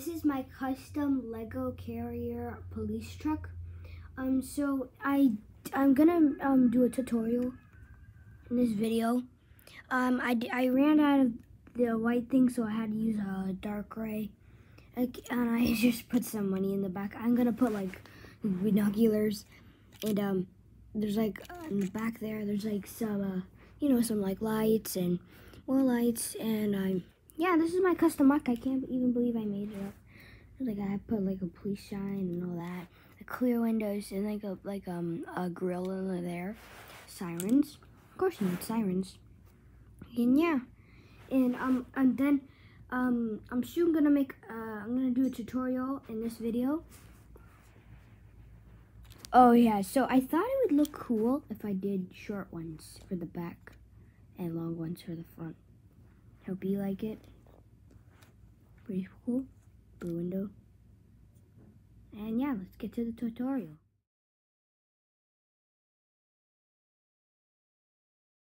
this is my custom Lego Carrier police truck. Um, so I I'm gonna um do a tutorial in this video. Um, I I ran out of the white thing, so I had to use a dark gray, and I just put some money in the back. I'm gonna put like binoculars, and um, there's like in the back there, there's like some uh, you know, some like lights and more lights, and I'm yeah, this is my custom MOC. I can't even believe I made it up. Like I put like a police sign and all that. The clear windows and like a like um a grill in there. Sirens. Of course you need sirens. And yeah. And um and then um I'm soon gonna make uh I'm gonna do a tutorial in this video. Oh yeah, so I thought it would look cool if I did short ones for the back and long ones for the front. Hope you like it. Pretty cool. Blue window. And yeah, let's get to the tutorial.